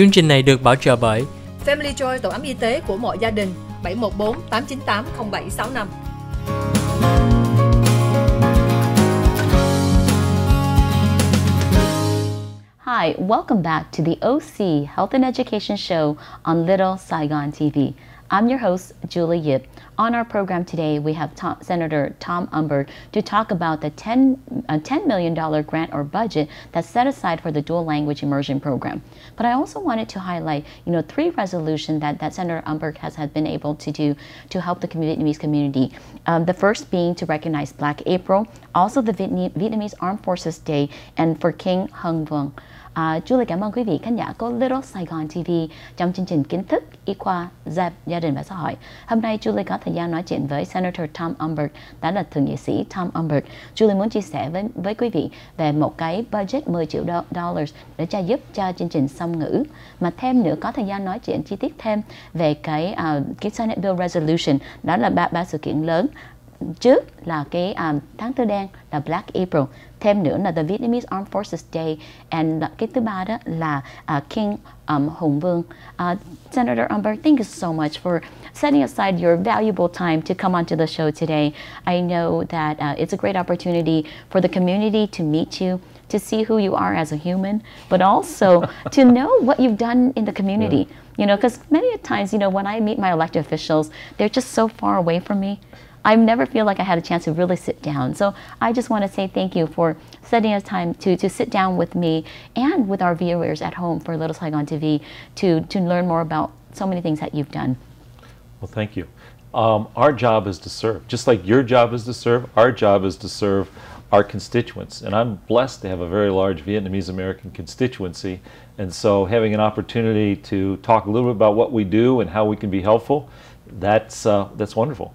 Chương trình này được bảo trợ bởi Family Joy tổ ấm y tế của mọi gia đình 714 898 0765. Hi, welcome back to the OC Health and Education Show on Little Saigon TV. I'm your host, Julie Yip. On our program today, we have Tom, Senator Tom Umberg to talk about the 10, uh, $10 million grant or budget that's set aside for the dual language immersion program. But I also wanted to highlight, you know, three resolutions that, that Senator Umberg has, has been able to do to help the Vietnamese community. Um, the first being to recognize Black April, also the Vietnamese Armed Forces Day, and for King Hung Vuong. À, Julie cảm ơn quý vị khán giả của Little Saigon TV trong chương trình kiến thức y khoa gia, gia đình và xã hội. Hôm nay Julie có thời gian nói chuyện với Senator Tom Umberg, đã là thượng nghị sĩ Tom Umberg. Julie muốn chia sẻ với với quý vị về một cái budget 10 triệu dollars để cho giúp cho chương trình song ngữ. Mà thêm nữa có thời gian nói chuyện chi tiết thêm về cái uh, cái Senate Bill Resolution, đó là ba ba sự kiện lớn trước là cái um, tháng tư đen là Black April thêm nữa là the Vietnamese Armed Forces Day and cái thứ ba đó là uh, King um, Hùng Vương. Uh, Senator Umberg, thank you so much for setting aside your valuable time to come onto the show today. I know that uh, it's a great opportunity for the community to meet you, to see who you are as a human, but also to know what you've done in the community. Yeah. You know, because many times, you know, when I meet my elected officials, they're just so far away from me. I never feel like I had a chance to really sit down. So I just want to say thank you for setting a time to, to sit down with me and with our viewers at home for Little Saigon TV to, to learn more about so many things that you've done. Well, thank you. Um, our job is to serve. Just like your job is to serve, our job is to serve our constituents. And I'm blessed to have a very large Vietnamese American constituency. And so having an opportunity to talk a little bit about what we do and how we can be helpful, that's, uh, that's wonderful.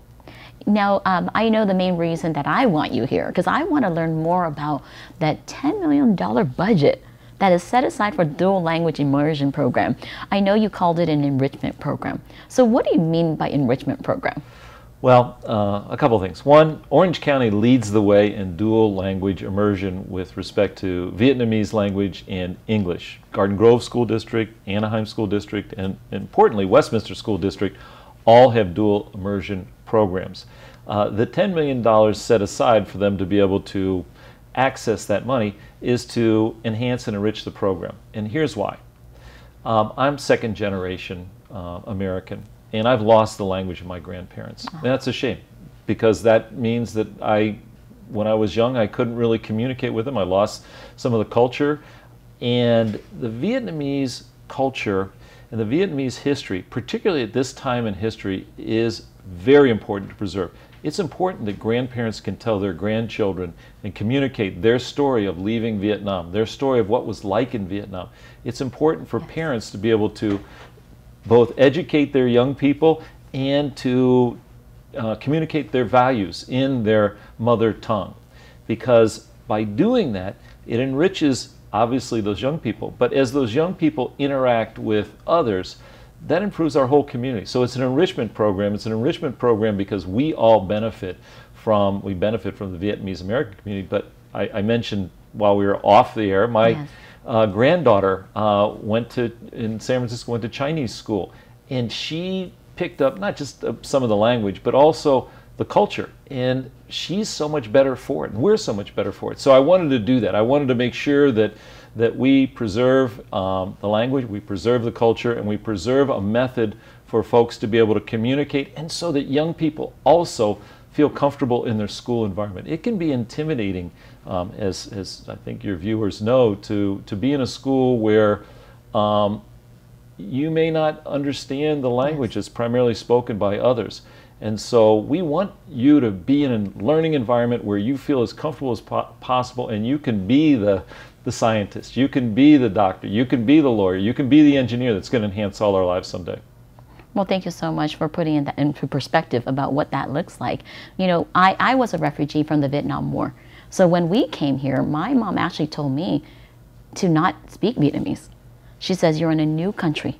Now, um, I know the main reason that I want you here because I want to learn more about that $10 million budget that is set aside for dual language immersion program. I know you called it an enrichment program. So what do you mean by enrichment program? Well, uh, a couple things. One, Orange County leads the way in dual language immersion with respect to Vietnamese language and English. Garden Grove School District, Anaheim School District, and importantly, Westminster School District all have dual immersion programs. Uh, the $10 million set aside for them to be able to access that money is to enhance and enrich the program. And here's why. Um, I'm second generation uh, American, and I've lost the language of my grandparents. And that's a shame because that means that I, when I was young, I couldn't really communicate with them. I lost some of the culture. And the Vietnamese culture and the Vietnamese history, particularly at this time in history, is very important to preserve. It's important that grandparents can tell their grandchildren and communicate their story of leaving Vietnam, their story of what was like in Vietnam. It's important for parents to be able to both educate their young people and to uh, communicate their values in their mother tongue. Because by doing that, it enriches obviously those young people, but as those young people interact with others, that improves our whole community. So it's an enrichment program. It's an enrichment program because we all benefit from, we benefit from the Vietnamese American community, but I, I mentioned while we were off the air, my yes. uh, granddaughter uh, went to, in San Francisco, went to Chinese school, and she picked up not just uh, some of the language, but also the culture. And she's so much better for it, and we're so much better for it. So I wanted to do that. I wanted to make sure that that we preserve um, the language, we preserve the culture, and we preserve a method for folks to be able to communicate, and so that young people also feel comfortable in their school environment. It can be intimidating, um, as, as I think your viewers know, to, to be in a school where um, you may not understand the language that's primarily spoken by others. And so we want you to be in a learning environment where you feel as comfortable as po possible and you can be the, the scientist, you can be the doctor, you can be the lawyer, you can be the engineer that's going to enhance all our lives someday. Well, thank you so much for putting that into perspective about what that looks like. You know, I, I was a refugee from the Vietnam War. So when we came here, my mom actually told me to not speak Vietnamese. She says, You're in a new country.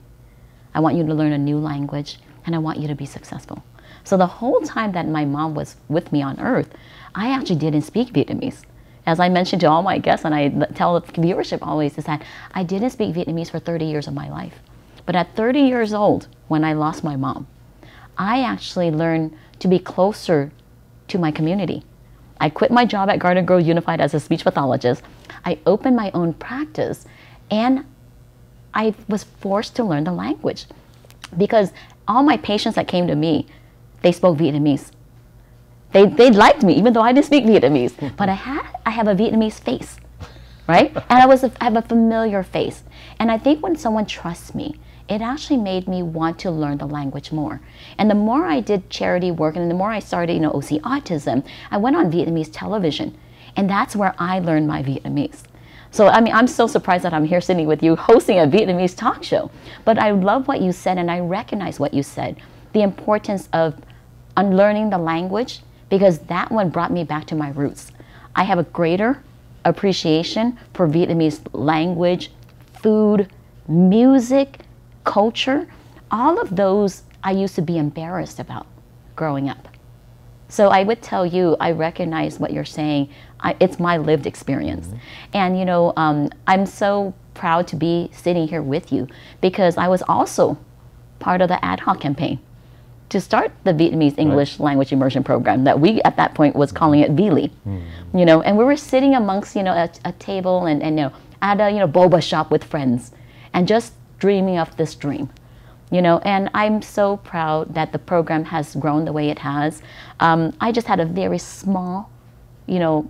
I want you to learn a new language and I want you to be successful. So the whole time that my mom was with me on earth, I actually didn't speak Vietnamese. as I mentioned to all my guests, and I tell the viewership always, is that I didn't speak Vietnamese for 30 years of my life. But at 30 years old, when I lost my mom, I actually learned to be closer to my community. I quit my job at Garden Grove Unified as a speech pathologist. I opened my own practice and I was forced to learn the language because all my patients that came to me, they spoke Vietnamese. They, they liked me even though I didn't speak Vietnamese, but I had I have a Vietnamese face, right? and I was a, I have a familiar face. And I think when someone trusts me, it actually made me want to learn the language more. And the more I did charity work and the more I started, you know, OC Autism, I went on Vietnamese television. And that's where I learned my Vietnamese. So, I mean, I'm so surprised that I'm here sitting with you hosting a Vietnamese talk show. But I love what you said and I recognize what you said the importance of unlearning the language because that one brought me back to my roots. I have a greater appreciation for Vietnamese language, food, music, culture, all of those I used to be embarrassed about growing up. So I would tell you, I recognize what you're saying. I, it's my lived experience. Mm-hmm. And, you know, um, I'm so proud to be sitting here with you because I was also part of the ad hoc campaign to start the Vietnamese English right. language immersion program that we at that point was calling it VLI. Mm-hmm. You know, and we were sitting amongst, you know, a, a table and, and, you know, at a, you know, boba shop with friends and just dreaming of this dream you know and i'm so proud that the program has grown the way it has um, i just had a very small you know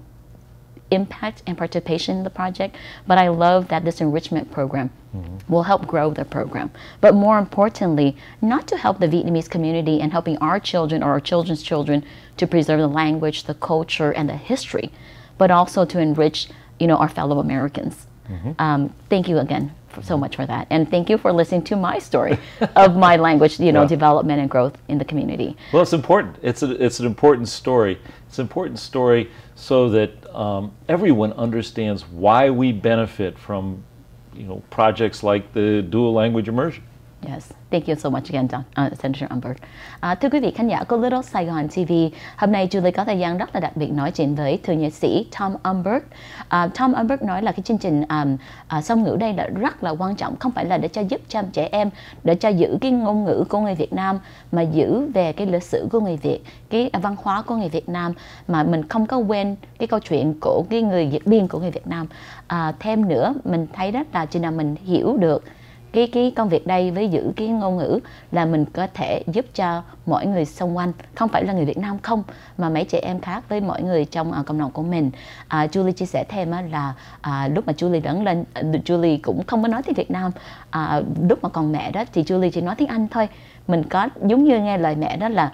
impact and participation in the project but i love that this enrichment program mm-hmm. will help grow the program but more importantly not to help the vietnamese community and helping our children or our children's children to preserve the language the culture and the history but also to enrich you know our fellow americans mm-hmm. um, thank you again so much for that. And thank you for listening to my story of my language, you know, yeah. development and growth in the community. Well, it's important. It's a, it's an important story. It's an important story so that um, everyone understands why we benefit from, you know, projects like the dual language immersion. Yes. Thank you so much again, Don, uh, Senator Umberg. Uh, thưa quý vị khán giả của Little Saigon TV, hôm nay Julie có thời gian rất là đặc biệt nói chuyện với thượng nghị sĩ Tom Umberg. Uh, Tom Umberg nói là cái chương trình um, uh, song ngữ đây là rất là quan trọng, không phải là để cho giúp cho trẻ em, để cho giữ cái ngôn ngữ của người Việt Nam, mà giữ về cái lịch sử của người Việt, cái văn hóa của người Việt Nam, mà mình không có quên cái câu chuyện của cái người Việt biên của người Việt Nam. Uh, thêm nữa, mình thấy rất là chừng nào mình hiểu được cái cái công việc đây với giữ cái ngôn ngữ là mình có thể giúp cho mọi người xung quanh không phải là người Việt Nam không mà mấy trẻ em khác với mọi người trong uh, cộng đồng của mình. Uh, Julie chia sẻ thêm uh, là uh, lúc mà Julie lớn lên uh, Julie cũng không có nói tiếng Việt Nam. Uh, lúc mà còn mẹ đó thì Julie chỉ nói tiếng Anh thôi. Mình có giống như nghe lời mẹ đó là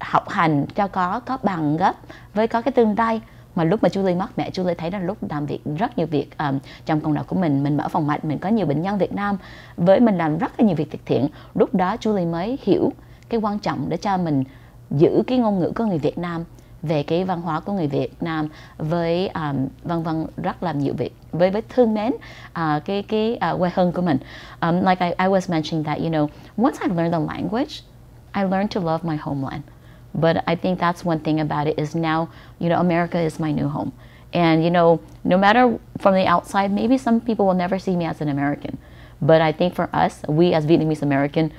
học hành cho có có bằng gấp với có cái tương lai mà lúc mà Julie mất mẹ Julie thấy là lúc làm việc rất nhiều việc um, trong cộng đồng của mình mình mở phòng mạch mình có nhiều bệnh nhân Việt Nam với mình làm rất là nhiều việc thực thiện. Lúc đó Julie mới hiểu cái quan trọng để cho mình giữ cái ngôn ngữ của người Việt Nam về cái văn hóa của người Việt Nam với um, vân vân rất là nhiều việc với với thương mến uh, cái cái uh, quê hương của mình. Um, like I, I was mentioning that you know once I learned the language I learned to love my homeland. But I think that's one thing about it is now, you know, America is my new home. And, you know, no matter from the outside, maybe some people will never see me as an American. But I think for us, we as Vietnamese American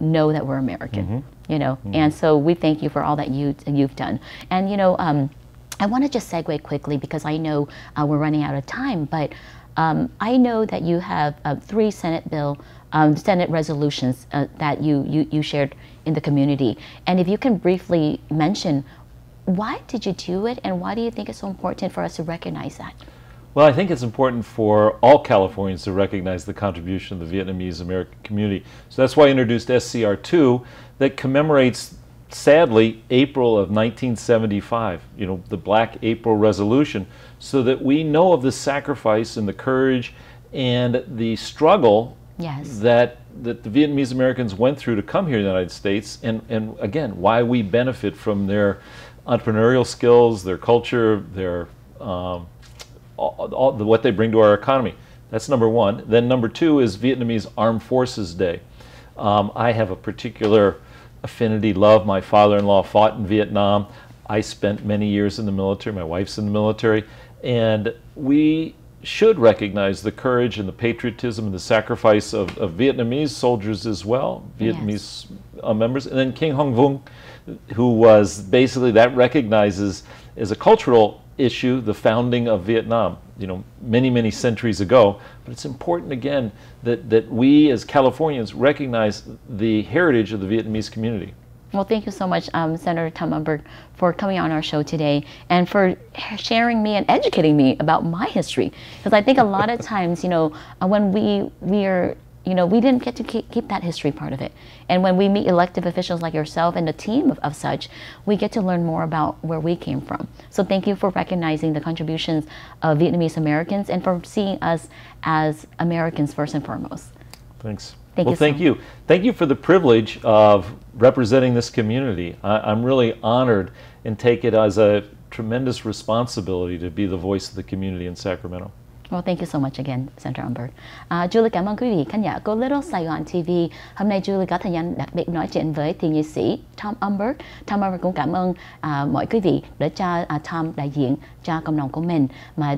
know that we're American, mm-hmm. you know. Mm-hmm. And so we thank you for all that you, you've done. And, you know, um, I want to just segue quickly because I know uh, we're running out of time, but um, I know that you have uh, three Senate bill, um, Senate resolutions uh, that you, you, you shared in the community. And if you can briefly mention why did you do it and why do you think it's so important for us to recognize that? Well, I think it's important for all Californians to recognize the contribution of the Vietnamese American community. So that's why I introduced SCR 2 that commemorates, sadly, April of 1975, you know, the Black April Resolution, so that we know of the sacrifice and the courage and the struggle yes. that that the Vietnamese Americans went through to come here to the United States, and, and again, why we benefit from their entrepreneurial skills, their culture, their um, all, all, what they bring to our economy. That's number one. Then number two is Vietnamese Armed Forces Day. Um, I have a particular affinity, love. My father-in-law fought in Vietnam. I spent many years in the military. My wife's in the military, and we should recognize the courage and the patriotism and the sacrifice of, of Vietnamese soldiers as well, Vietnamese uh, members, and then King Hong Vung, who was basically that recognizes as a cultural issue the founding of Vietnam, you know, many, many centuries ago. But it's important again that, that we as Californians recognize the heritage of the Vietnamese community. Well, thank you so much, um, Senator Tom Umberg, for coming on our show today and for sharing me and educating me about my history. Because I think a lot of times, you know, uh, when we we are you know, we didn't get to keep, keep, that history part of it. And when we meet elective officials like yourself and a team of, of, such, we get to learn more about where we came from. So thank you for recognizing the contributions of Vietnamese Americans and for seeing us as Americans first and foremost. Thanks. Thank well, you thank so you. Thank you for the privilege of representing this community. I, I'm really honored and take it as a tremendous responsibility to be the voice of the community in Sacramento. Well, thank you so much again, Senator Umberg. Uh, à, Julie cảm ơn quý vị khán giả của Little Saigon TV. Hôm nay Julie có thời gian đặc biệt nói chuyện với thiền nghệ sĩ Tom Umberg. Tom Umberg cũng cảm ơn uh, mọi quý vị để cho uh, Tom đại diện cho cộng đồng của mình. Mà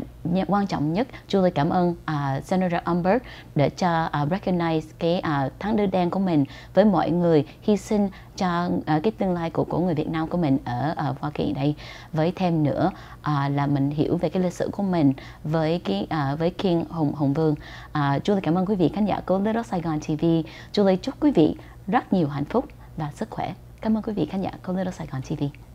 quan trọng nhất, Julie cảm ơn uh, Senator Umberg để cho uh, recognize cái uh, tháng đưa đen của mình với mọi người hy sinh cho uh, cái tương lai của của người Việt Nam của mình ở uh, Hoa Kỳ đây. Với thêm nữa uh, là mình hiểu về cái lịch sử của mình với cái uh, với King Hùng Hùng Vương. À, Julie cảm ơn quý vị khán giả của Little Saigon TV. Julie chúc quý vị rất nhiều hạnh phúc và sức khỏe. Cảm ơn quý vị khán giả của Little Saigon TV.